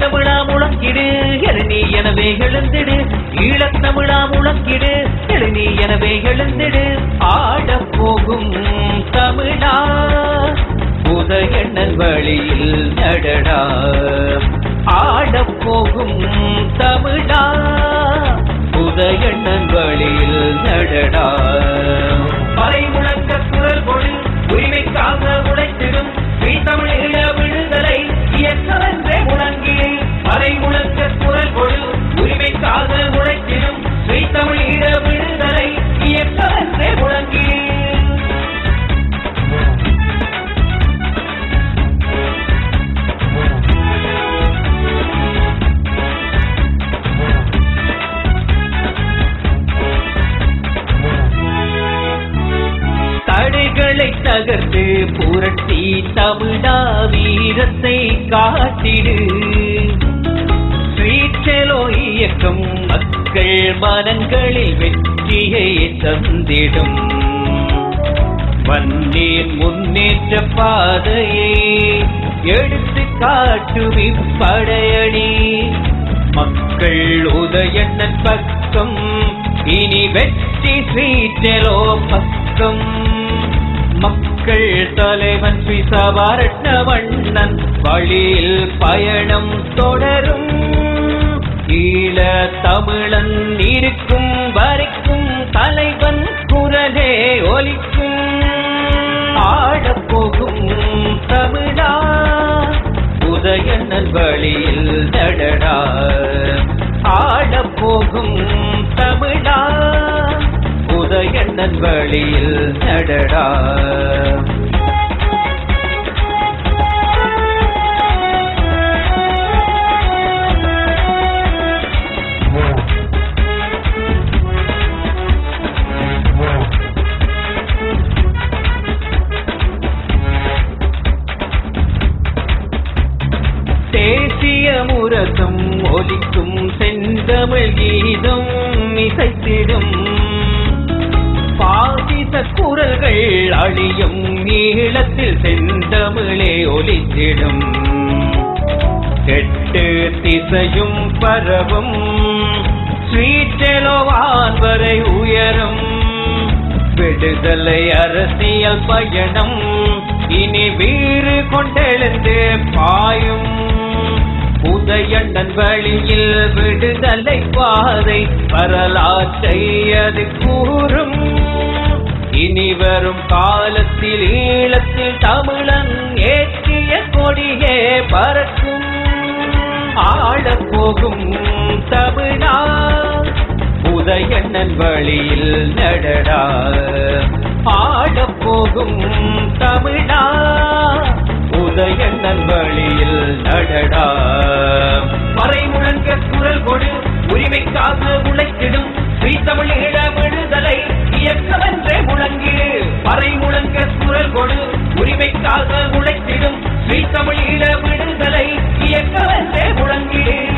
ஈழத்தமிழா முழங்கிடு எழுநீ எனவே எழுந்திடு. ஈழத்தமிழா முழங்கிடு எழுநீ எனவே எழுந்திடு. ஆடப் போகும் தமிழா உதயண்ணன் வழியில் நடடா. ஆடப் போகும் தமிழா உதயண்ணன் வழியில் நடடா. பறை முழங்க குரல் கொடு உரிமைக்காக உழைத்திடும். ஸ்ரீ விடுதலை இயக்கவன் உரிமை முழங்க குரல் கொடு உரிமைக்காக உழைத்திடும் ஸ்ரீ தமிழீழ விடுதலை இயக்கவென்றே முழங்கி தடைகளை தகர்த்து புரட்டி தமிழா வீரத்தை காட்டிடு. வெற்றும் மக்கள் மனங்களில் வெற்றியை தந்திடும். வன்னீர் முன்னேற்ற பாதையை எடுத்து காட்டும் இப்படையணி மக்கள் உதயண்ணன் பக்கம் இனி வெற்றி சீற்றலோ பக்கம். மக்கள் தலைவன் ஸ்ரீ வண்ணன் வழியில் பயணம் தொடரும். ஈழ தமிழன் இருக்கும் வரைக்கும் தலைவன் குரலே ஒலிக்கும். ஆடப்போகும் தமிழா உதயண்ணன் வழியில் தடடா. ஆடப்போகும் தமிழா உதயண்ணன் வழியில் தடடா. தேசிய முரசம் ஒலிக்கும் செந்தமிழ் கீதம் இசைத்திடும். பாசிச குரல்கள் அழியும் ஈழத்தில் செந்தமிழே ஒலித்திடும். கெட்டு திசையும் பரவும் ஸ்ரீச்செலவான் வரை உயரும். விடுதலை அரசியல் பயணம் இனி வீறு கொண்டெழுந்து பா எண்ணன் வழியில் விடுதலை பாதை வரலாற்றை அது கூறும். இனி வரும் காலத்தில் ஈழத்தில் தமிழன் ஏற்றிய கொடியே பறக்கும். ஆடப்போகும் தமிழா உதயண்ணன் வழியில் நடடா. ஆடப்போகும் தமிழா உதயண்ணன் வழியில் நடடா. உழைக்காது உழைத்திடும். ஸ்ரீ தமிழ் விடுதலை. இயக்கமென்றே முழங்கிடு. பறை முழங்க குரல் கொடு. உரிமைக்காக உழைத்திடும். ஸ்ரீ தமிழ் விடுதலை. இயக்கமென்றே முழங்கிடு.